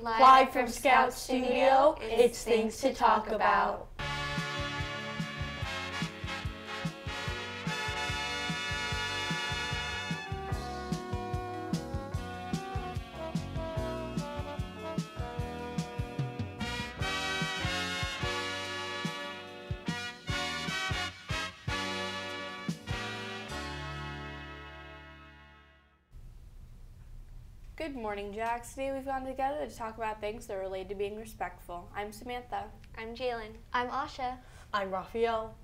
Live from Scout Studio, it's things to talk about. Good morning, Jacks. Today we've gone together to talk about things that are related to being respectful. I'm Samantha. I'm Jalen. I'm Asha. I'm Raphael.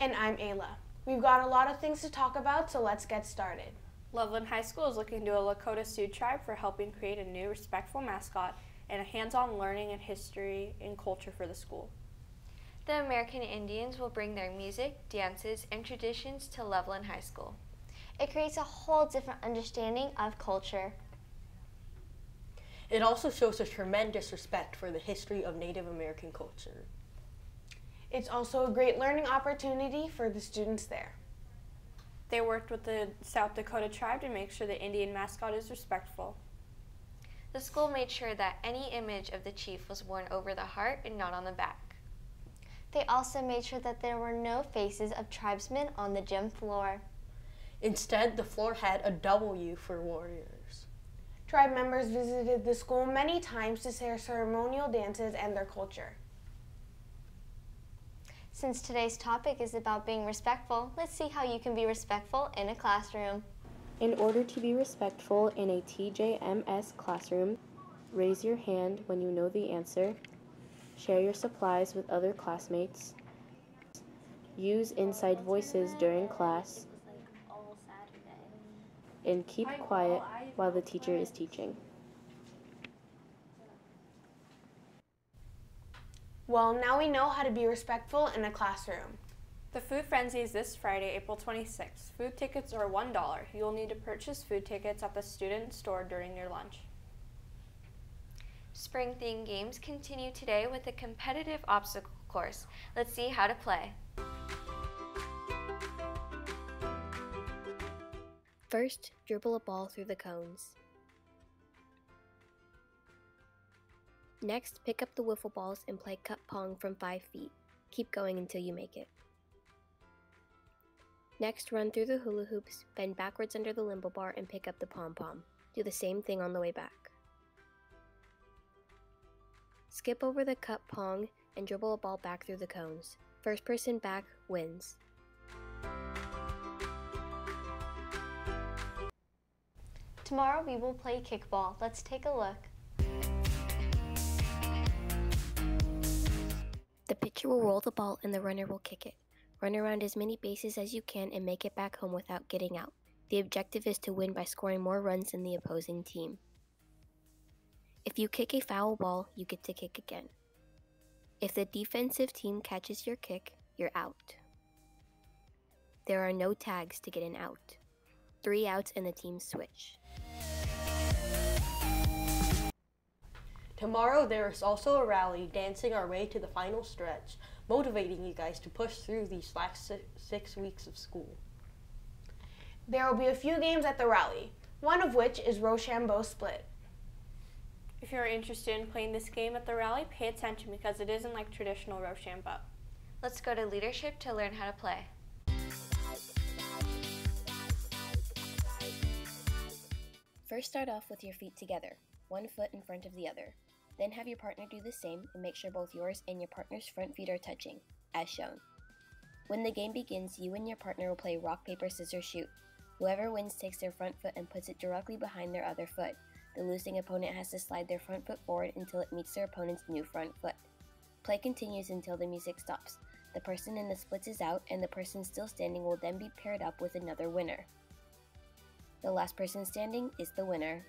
And I'm Ayla. We've got a lot of things to talk about, so let's get started. Loveland High School is looking to a Lakota Sioux tribe for helping create a new respectful mascot and a hands-on learning and history and culture for the school. The American Indians will bring their music, dances, and traditions to Loveland High School. It creates a whole different understanding of culture. It also shows a tremendous respect for the history of Native American culture. It's also a great learning opportunity for the students there. They worked with the South Dakota tribe to make sure the Indian mascot is respectful. The school made sure that any image of the chief was worn over the heart and not on the back. They also made sure that there were no faces of tribesmen on the gym floor. Instead, the floor had a W for warriors. Tribe members visited the school many times to share ceremonial dances and their culture. Since today's topic is about being respectful, let's see how you can be respectful in a classroom. In order to be respectful in a TJMS classroom, raise your hand when you know the answer, share your supplies with other classmates, use inside voices during class, and keep quiet while the teacher is teaching. Well, now we know how to be respectful in a classroom. The Food Frenzy is this Friday, April 26th. Food tickets are $1. You'll need to purchase food tickets at the student store during your lunch. Spring themed games continue today with a competitive obstacle course. Let's see how to play. First, dribble a ball through the cones. Next, pick up the wiffle balls and play cup pong from 5 feet. Keep going until you make it. Next, run through the hula hoops, bend backwards under the limbo bar, and pick up the pom pom. Do the same thing on the way back. Skip over the cup pong and dribble a ball back through the cones. First person back wins. Tomorrow we will play kickball. Let's take a look. The pitcher will roll the ball and the runner will kick it. Run around as many bases as you can and make it back home without getting out. The objective is to win by scoring more runs than the opposing team. If you kick a foul ball, you get to kick again. If the defensive team catches your kick, you're out. There are no tags to get an out. Three outs and the team switch. Tomorrow there is also a rally dancing our way to the final stretch, motivating you guys to push through these last six weeks of school. There will be a few games at the rally, one of which is Rochambeau Split. If you're interested in playing this game at the rally, pay attention because it isn't like traditional Rochambeau. Let's go to leadership to learn how to play. First start off with your feet together, one foot in front of the other. Then have your partner do the same and make sure both yours and your partner's front feet are touching, as shown. When the game begins, you and your partner will play rock, paper, scissors, shoot. Whoever wins takes their front foot and puts it directly behind their other foot. The losing opponent has to slide their front foot forward until it meets their opponent's new front foot. Play continues until the music stops. The person in the splits is out, and the person still standing will then be paired up with another winner. The last person standing is the winner.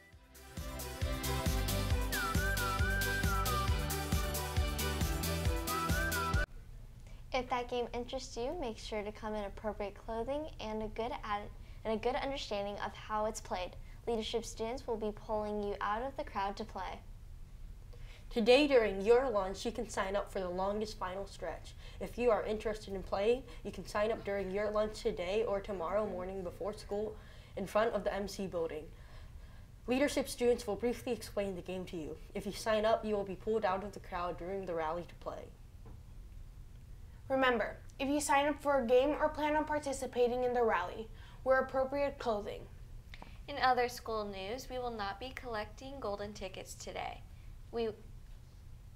If that game interests you, make sure to come in appropriate clothing and a good ad- and a good understanding of how it's played. Leadership students will be pulling you out of the crowd to play. Today during your lunch, you can sign up for the longest final stretch. If you are interested in playing, you can sign up during your lunch today or tomorrow morning before school in front of the MC building. Leadership students will briefly explain the game to you. If you sign up, you will be pulled out of the crowd during the rally to play. Remember, if you sign up for a game or plan on participating in the rally, wear appropriate clothing. In other school news, we will not be collecting golden tickets today. We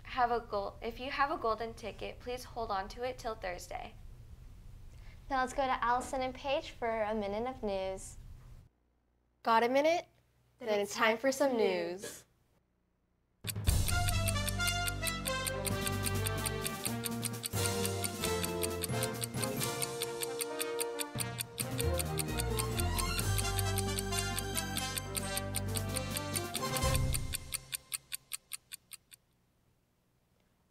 have a goal. If you have a golden ticket, please hold on to it till Thursday. Now let's go to Allison and Paige for a minute of news. Got a minute? Then it's time for some news.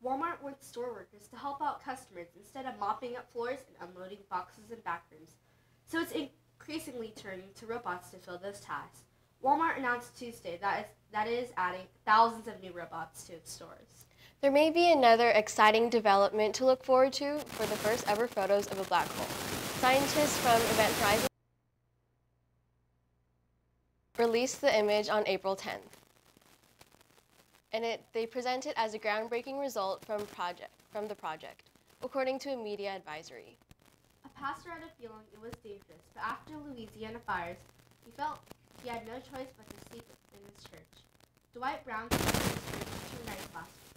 Walmart wants store workers to help out customers instead of mopping up floors and unloading boxes in back rooms. So it's increasingly turning to robots to fill those tasks. Walmart announced Tuesday that is, that it is adding thousands of new robots to its stores. There may be another exciting development to look forward to for the first ever photos of a black hole. Scientists from Event Horizon released the image on April 10th. And it, they present it as a groundbreaking result from, project, from the project, according to a media advisory. A pastor had a feeling it was dangerous, but after Louisiana fires, he felt he had no choice but to sleep in his church. Dwight Brown came to his church two nights last week.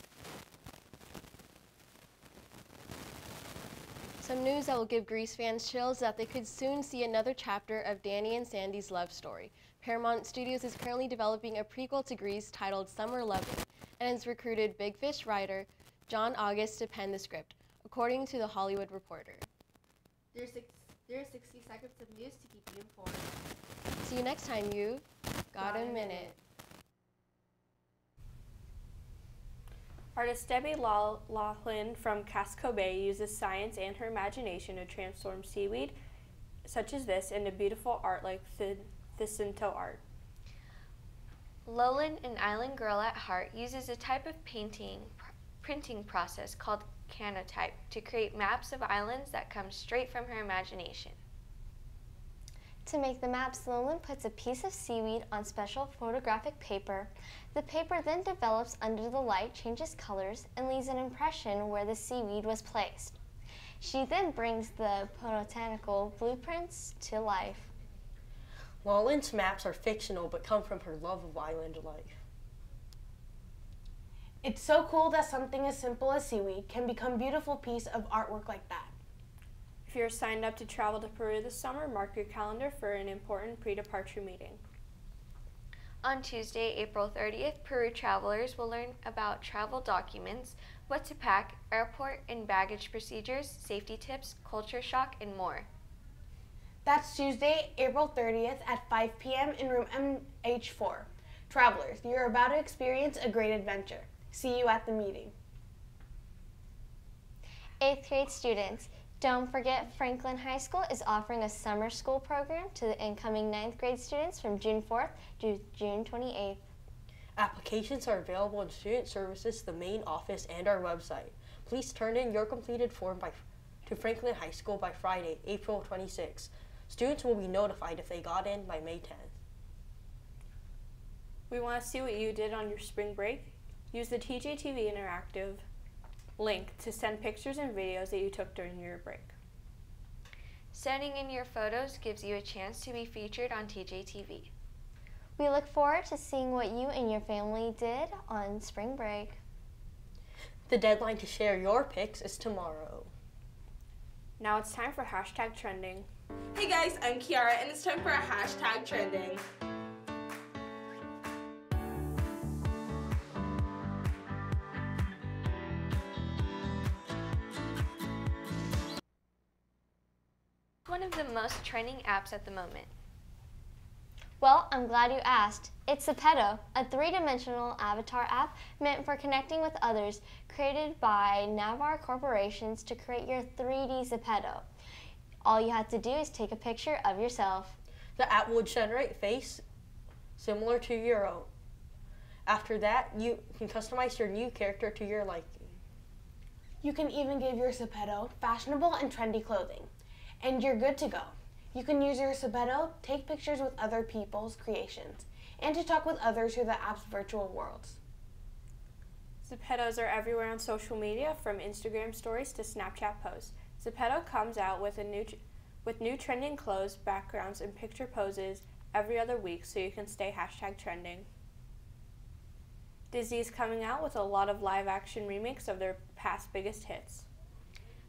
Some news that will give Grease fans chills that they could soon see another chapter of Danny and Sandy's love story. Paramount Studios is currently developing a prequel to Grease titled Summer Lovin' and has recruited Big Fish writer John August to pen the script, according to The Hollywood Reporter. There's, six, there's 60 seconds of news to keep you informed. See you next time, you got, Got a minute. Artist Debbie Law- Laughlin from Casco Bay uses science and her imagination to transform seaweed, such as this, into beautiful art like the Jacinto art. Lowland, an island girl at heart, uses a type of painting pr- printing process called cyanotype to create maps of islands that come straight from her imagination. To make the maps, Lowland puts a piece of seaweed on special photographic paper. The paper then develops under the light, changes colors, and leaves an impression where the seaweed was placed. She then brings the botanical blueprints to life. Lawland's maps are fictional but come from her love of island life. It's so cool that something as simple as seaweed can become beautiful piece of artwork like that. If you're signed up to travel to Peru this summer, mark your calendar for an important pre departure meeting. On Tuesday, April 30th, Peru travelers will learn about travel documents, what to pack, airport and baggage procedures, safety tips, culture shock, and more. That's Tuesday, April 30th at 5 p.m. in room MH4. Travelers, you're about to experience a great adventure. See you at the meeting. Eighth grade students, don't forget Franklin High School is offering a summer school program to the incoming ninth grade students from June 4th to June 28th. Applications are available in Student Services, the main office, and our website. Please turn in your completed form by, to Franklin High School by Friday, April 26. Students will be notified if they got in by May 10th. We want to see what you did on your spring break. Use the TJTV Interactive link to send pictures and videos that you took during your break. Sending in your photos gives you a chance to be featured on TJTV. We look forward to seeing what you and your family did on spring break. The deadline to share your pics is tomorrow. Now it's time for hashtag trending. Hey guys, I'm Kiara, and it's time for a hashtag trending. One of the most trending apps at the moment. Well, I'm glad you asked. It's Zepeto, a three dimensional avatar app meant for connecting with others, created by Naver Corporations to create your 3D Zepeto. All you have to do is take a picture of yourself. The app will generate face similar to your own. After that, you can customize your new character to your liking. You can even give your Zepeto fashionable and trendy clothing. And you're good to go. You can use your Zepeto, take pictures with other people's creations, and to talk with others through the app's virtual worlds. Zepetos are everywhere on social media, from Instagram stories to Snapchat posts. Zepeto comes out with a new, with new trending clothes, backgrounds, and picture poses every other week, so you can stay hashtag trending. Disney's coming out with a lot of live action remakes of their past biggest hits.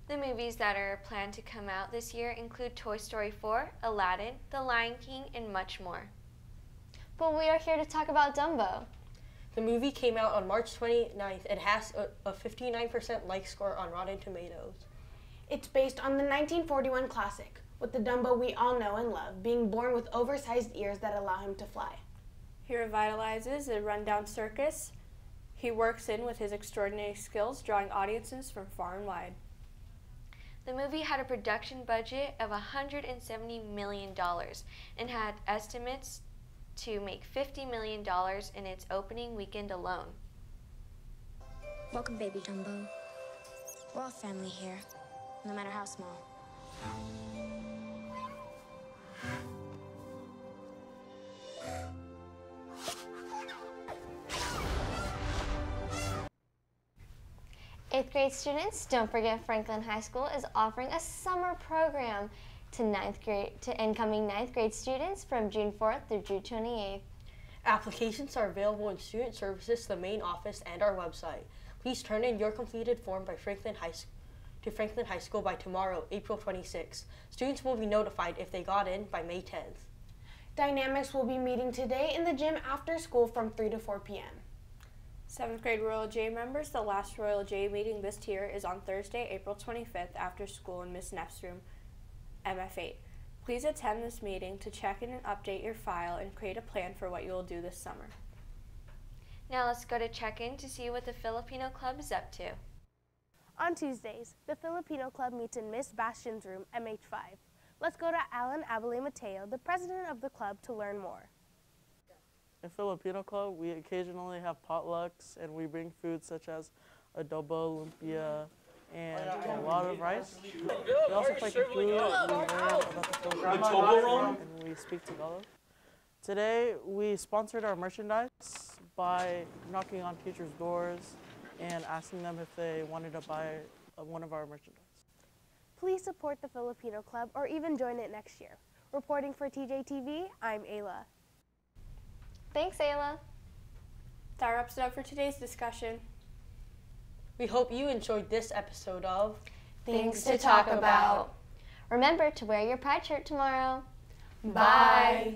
The movies that are planned to come out this year include Toy Story 4, Aladdin, The Lion King, and much more. But we are here to talk about Dumbo. The movie came out on March 29th and has a, a 59% like score on Rotten Tomatoes. It's based on the 1941 classic, with the Dumbo we all know and love being born with oversized ears that allow him to fly. He revitalizes a rundown circus. He works in with his extraordinary skills, drawing audiences from far and wide. The movie had a production budget of $170 million and had estimates to make $50 million in its opening weekend alone. Welcome, baby Dumbo. We're all family here, no matter how small. Eighth grade students, don't forget Franklin High School is offering a summer program to ninth grade to incoming ninth grade students from June 4th through June 28th. Applications are available in Student Services, the main office, and our website. Please turn in your completed form by Franklin High School to Franklin High School by tomorrow, April 26. Students will be notified if they got in by May 10th. Dynamics will be meeting today in the gym after school from 3 to 4 p.m. Seventh grade Royal J members, the last Royal J meeting this year is on Thursday, April 25th after school in Miss Neff's room, MF8. Please attend this meeting to check in and update your file and create a plan for what you will do this summer. Now let's go to check in to see what the Filipino Club is up to. On Tuesdays, the Filipino Club meets in Miss Bastion's room, MH5. Let's go to Alan Abele Mateo, the president of the club, to learn more. In Filipino Club, we occasionally have potlucks and we bring food such as adobo, lumpia, and a lot of rice. We also play Kahoot, we learn about the Philippines, and we speak Tagalog. Today, we sponsored our merchandise by knocking on teachers' doors and asking them if they wanted to buy uh, one of our merchandise. Please support the Filipino Club or even join it next year. Reporting for TJTV, I'm Ayla. Thanks, Ayla. That wraps it up for today's discussion. We hope you enjoyed this episode of Things to talk about. Remember to wear your pride shirt tomorrow. Bye.